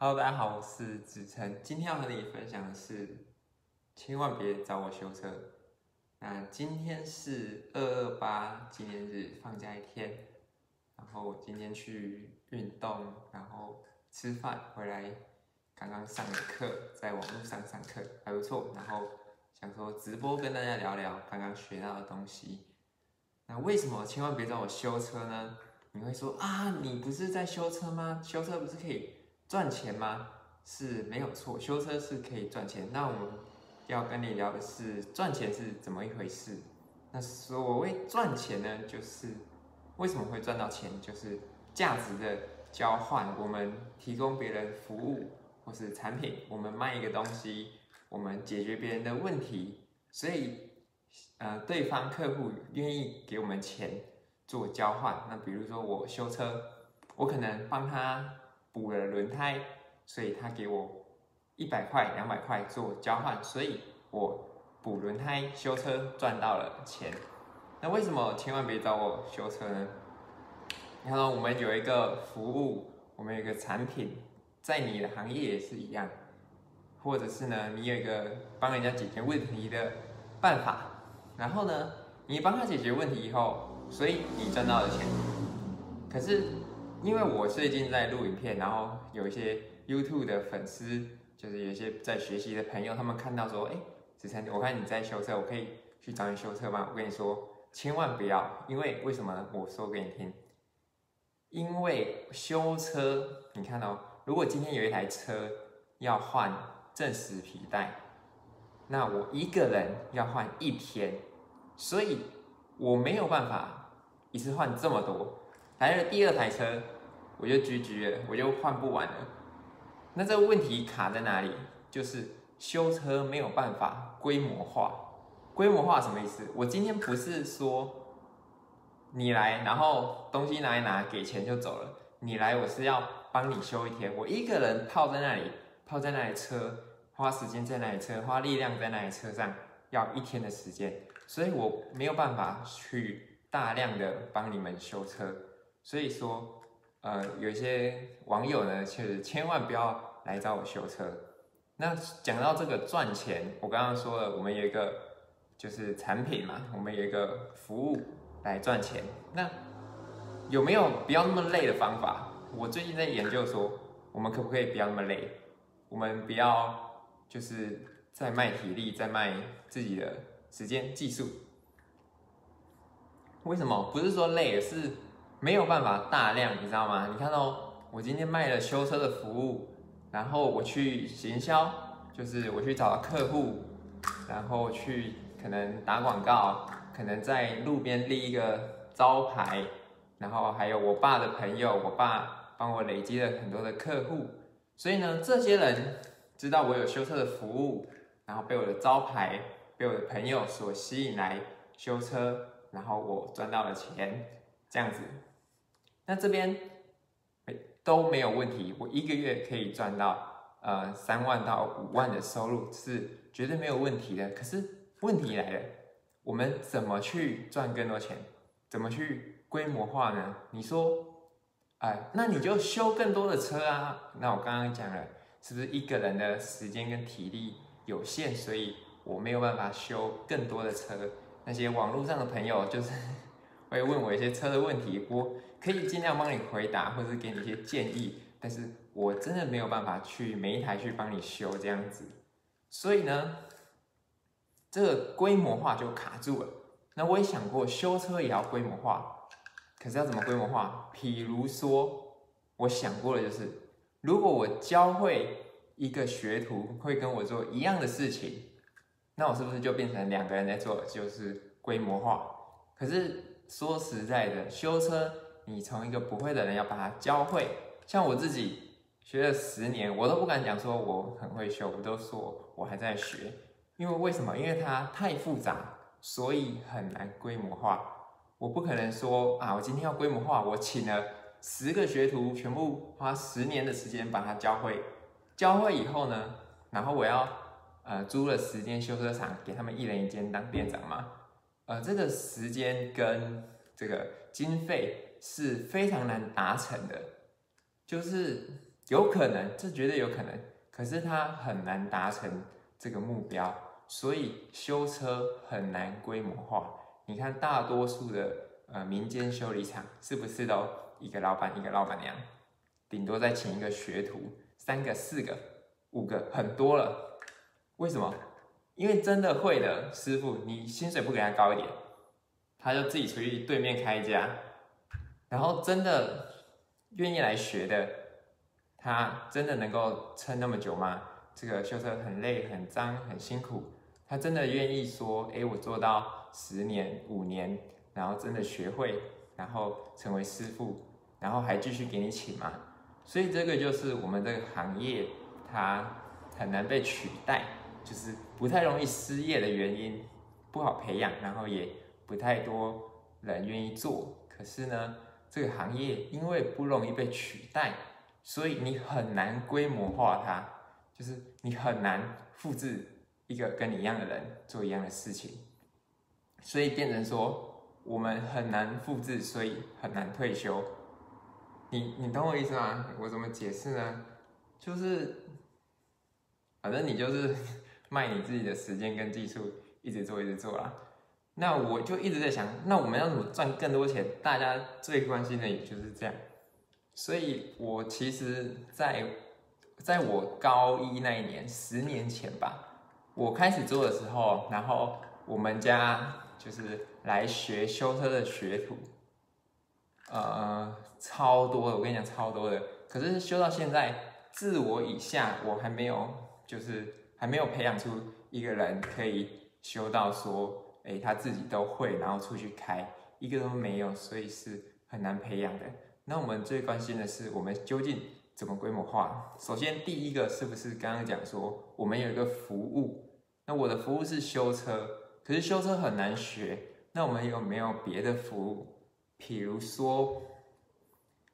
Hello，大家好，我是子琛，今天要和你分享的是，千万别找我修车。那今天是二二八纪念日，放假一天，然后我今天去运动，然后吃饭，回来刚刚上了课，在网络上上课还不错，然后想说直播跟大家聊聊刚刚学到的东西。那为什么千万别找我修车呢？你会说啊，你不是在修车吗？修车不是可以赚钱吗？是没有错，修车是可以赚钱。那我们要跟你聊的是赚钱是怎么一回事。那所谓赚钱呢，就是为什么会赚到钱，就是价值的交换。我们提供别人服务或是产品，我们卖一个东西，我们解决别人的问题，所以呃，对方客户愿意给我们钱。做交换，那比如说我修车，我可能帮他补了轮胎，所以他给我一百块、两百块做交换，所以我补轮胎修车赚到了钱。那为什么千万别找我修车呢？你看，我们有一个服务，我们有一个产品，在你的行业也是一样，或者是呢，你有一个帮人家解决问题的办法，然后呢，你帮他解决问题以后。所以你赚到了钱，可是因为我最近在录影片，然后有一些 YouTube 的粉丝，就是有一些在学习的朋友，他们看到说，哎，子晨，我看你在修车，我可以去找你修车吗？我跟你说，千万不要，因为为什么？我说给你听，因为修车，你看哦，如果今天有一台车要换正时皮带，那我一个人要换一天，所以我没有办法。一次换这么多，来了第二台车，我就 GG 了，我就换不完了。那这个问题卡在哪里？就是修车没有办法规模化。规模化什么意思？我今天不是说你来，然后东西拿一拿，给钱就走了。你来，我是要帮你修一天。我一个人泡在那里，泡在那里车，花时间在那里车，花力量在那里车上，要一天的时间，所以我没有办法去。大量的帮你们修车，所以说，呃，有些网友呢，确实千万不要来找我修车。那讲到这个赚钱，我刚刚说了，我们有一个就是产品嘛，我们有一个服务来赚钱。那有没有不要那么累的方法？我最近在研究说，我们可不可以不要那么累？我们不要就是在卖体力，在卖自己的时间、技术。为什么不是说累，是没有办法大量，你知道吗？你看到我今天卖了修车的服务，然后我去行销，就是我去找客户，然后去可能打广告，可能在路边立一个招牌，然后还有我爸的朋友，我爸帮我累积了很多的客户，所以呢，这些人知道我有修车的服务，然后被我的招牌，被我的朋友所吸引来修车。然后我赚到了钱，这样子，那这边都没有问题。我一个月可以赚到呃三万到五万的收入是绝对没有问题的。可是问题来了，我们怎么去赚更多钱？怎么去规模化呢？你说，哎，那你就修更多的车啊。那我刚刚讲了，是不是一个人的时间跟体力有限，所以我没有办法修更多的车？那些网络上的朋友就是 会问我一些车的问题，我可以尽量帮你回答，或者是给你一些建议，但是我真的没有办法去每一台去帮你修这样子，所以呢，这个规模化就卡住了。那我也想过修车也要规模化，可是要怎么规模化？譬如说，我想过的就是，如果我教会一个学徒会跟我做一样的事情。那我是不是就变成两个人在做，就是规模化？可是说实在的，修车你从一个不会的人要把它教会，像我自己学了十年，我都不敢讲说我很会修，我都说我还在学。因为为什么？因为它太复杂，所以很难规模化。我不可能说啊，我今天要规模化，我请了十个学徒，全部花十年的时间把它教会。教会以后呢，然后我要。呃，租了十间修车厂，给他们一人一间当店长嘛。呃，这个时间跟这个经费是非常难达成的。就是有可能，这绝对有可能，可是它很难达成这个目标，所以修车很难规模化。你看大多数的呃民间修理厂是不是都一个老板一个老板娘，顶多再请一个学徒，三个四个五个很多了，为什么？因为真的会的师傅，你薪水不给他高一点，他就自己出去对面开一家，然后真的愿意来学的，他真的能够撑那么久吗？这个修车很累、很脏、很辛苦，他真的愿意说，哎，我做到十年、五年，然后真的学会，然后成为师傅，然后还继续给你请吗？所以这个就是我们这个行业，它很难被取代。就是不太容易失业的原因，不好培养，然后也不太多人愿意做。可是呢，这个行业因为不容易被取代，所以你很难规模化它，就是你很难复制一个跟你一样的人做一样的事情，所以变成说我们很难复制，所以很难退休。你你懂我意思吗？我怎么解释呢？就是，反正你就是。卖你自己的时间跟技术，一直做一直做啦。那我就一直在想，那我们要怎么赚更多钱？大家最关心的也就是这样。所以我其实，在在我高一那一年，十年前吧，我开始做的时候，然后我们家就是来学修车的学徒，呃，超多的，我跟你讲超多的。可是修到现在，自我以下，我还没有就是。还没有培养出一个人可以修到说，哎，他自己都会，然后出去开，一个都没有，所以是很难培养的。那我们最关心的是，我们究竟怎么规模化？首先，第一个是不是刚刚讲说，我们有一个服务？那我的服务是修车，可是修车很难学，那我们有没有别的服务？比如说，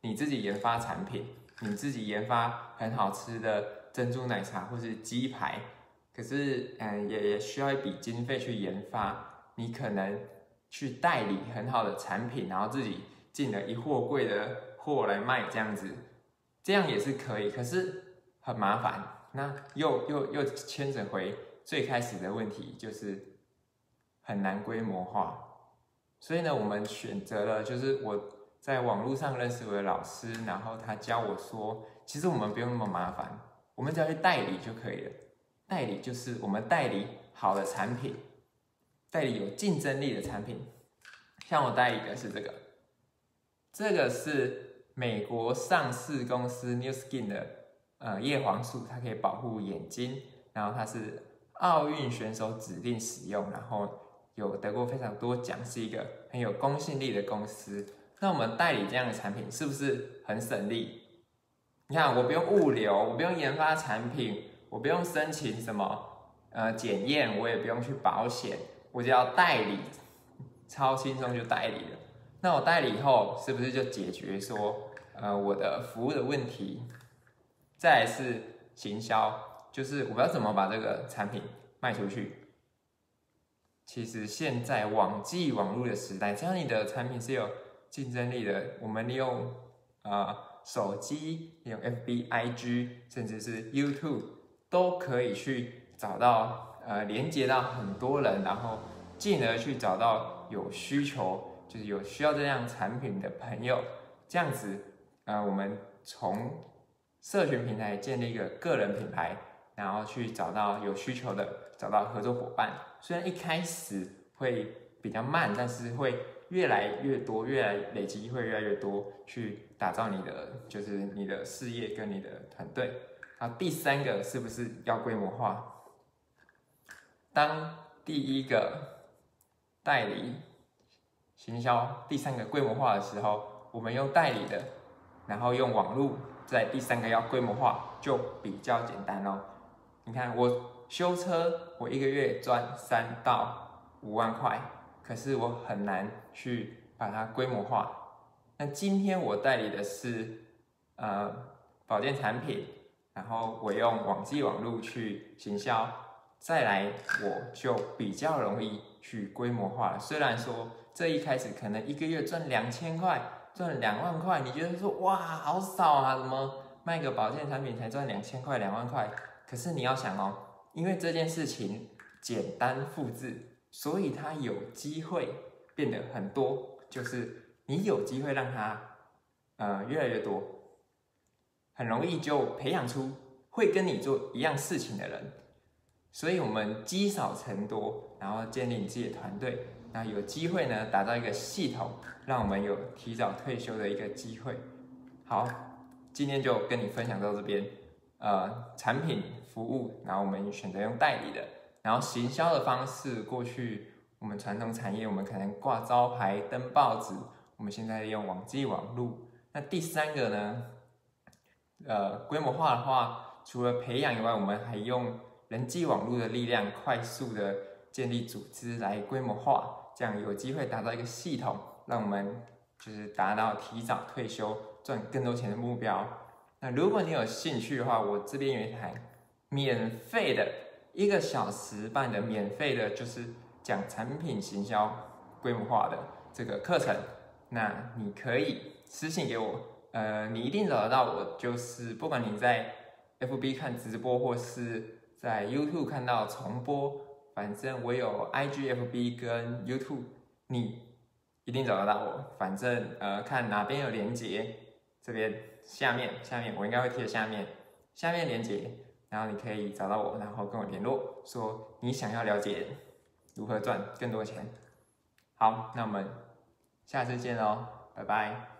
你自己研发产品，你自己研发很好吃的。珍珠奶茶或是鸡排，可是嗯，也也需要一笔经费去研发。你可能去代理很好的产品，然后自己进了一货柜的货来卖，这样子，这样也是可以。可是很麻烦，那又又又牵扯回最开始的问题，就是很难规模化。所以呢，我们选择了，就是我在网络上认识我的老师，然后他教我说，其实我们不用那么麻烦。我们只要去代理就可以了。代理就是我们代理好的产品，代理有竞争力的产品。像我代理的是这个，这个是美国上市公司 New Skin 的呃叶黄素，它可以保护眼睛，然后它是奥运选手指定使用，然后有得过非常多奖，是一个很有公信力的公司。那我们代理这样的产品是不是很省力？你看，我不用物流，我不用研发产品，我不用申请什么呃检验，我也不用去保险，我只要代理，超轻松就代理了。那我代理以后，是不是就解决说呃我的服务的问题？再来是行销，就是我要怎么把这个产品卖出去。其实现在网际网络的时代，只要你的产品是有竞争力的，我们利用啊。手机用 FB、IG，甚至是 YouTube，都可以去找到呃连接到很多人，然后进而去找到有需求，就是有需要这样产品的朋友，这样子呃我们从社群平台建立一个个人品牌，然后去找到有需求的，找到合作伙伴。虽然一开始会比较慢，但是会。越来越多，越来累积会越来越多，去打造你的就是你的事业跟你的团队。好，第三个是不是要规模化？当第一个代理行销，第三个规模化的时候，我们用代理的，然后用网络，在第三个要规模化就比较简单哦。你看我修车，我一个月赚三到五万块。可是我很难去把它规模化。那今天我代理的是呃保健产品，然后我用网际网络去行销，再来我就比较容易去规模化了。虽然说这一开始可能一个月赚两千块，赚两万块，你觉得说哇好少啊？怎么卖个保健产品才赚两千块、两万块。可是你要想哦，因为这件事情简单复制，所以它有机会变得很多，就是你有机会让它呃越来越多，很容易就培养出会跟你做一样事情的人。所以，我们积少成多，然后建立你自己的团队，那有机会呢，打造一个系统，让我们有提早退休的一个机会。好，今天就跟你分享到这边。呃，产品服务，然后我们选择用代理的，然后行销的方式，过去我们传统产业，我们可能挂招牌、登报纸，我们现在用网际网路。那第三个呢，呃，规模化的话，除了培养以外，我们还用。人际网络的力量，快速的建立组织来规模化，这样有机会达到一个系统，让我们就是达到提早退休赚更多钱的目标。那如果你有兴趣的话，我这边有一台免费的一个小时半的免费的，就是讲产品行销规模化的这个课程，那你可以私信给我，呃，你一定找得到我，就是不管你在 FB 看直播或是。在 YouTube 看到重播，反正我有 IGFB 跟 YouTube，你一定找得到我。反正呃，看哪边有连接，这边下面下面我应该会贴下面下面连接，然后你可以找到我，然后跟我联络，说你想要了解如何赚更多钱。好，那我们下次见喽，拜拜。